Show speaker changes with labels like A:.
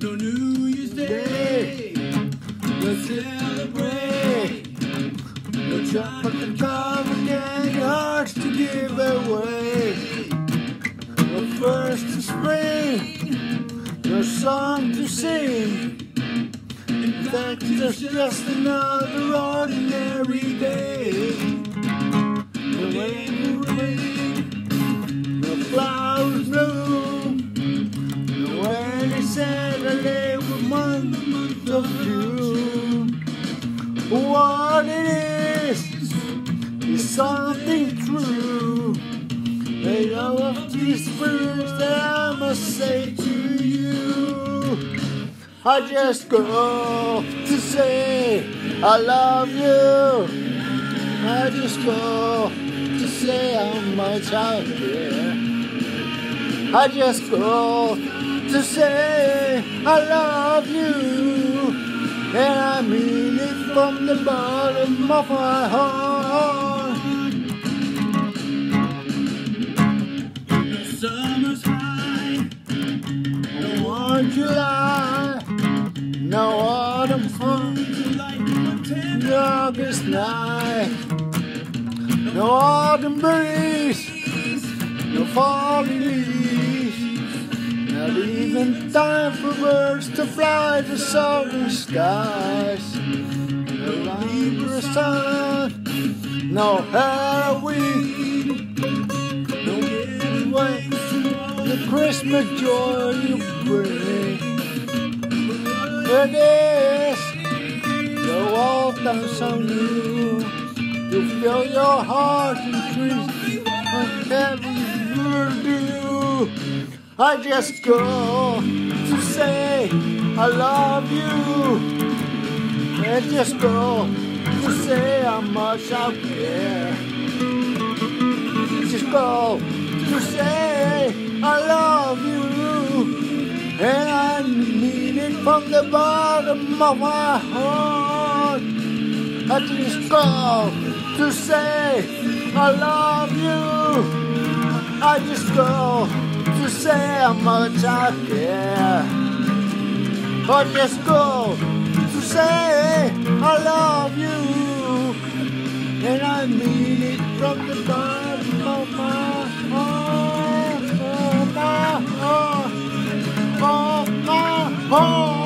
A: to New Year's Day.
B: Let's celebrate. No chocolate covered and hearts to give away. No first of spring, no song to sing. In fact, it's just another ordinary day. Of June. What it is is something true. Made of these words that I must say to you. I just go to say I love you. I just go to say I'm my child care. I just go to say I love you. From the bottom of my heart.
A: No summer's high.
B: No one July, no autumn no August night, no autumn breeze, no falling leaves, not even time for birds to fly to southern skies. Libra sun, no Halloween, no getting away the Christmas joy you bring. It is the down some new. You feel your heart increase and heaven will do. I just go to say I love you. I just go to say how much I care. Just go to say I love you, and I mean it from the bottom of my heart. I just go to say I love you. I just go to say how much I care. I just go Oh!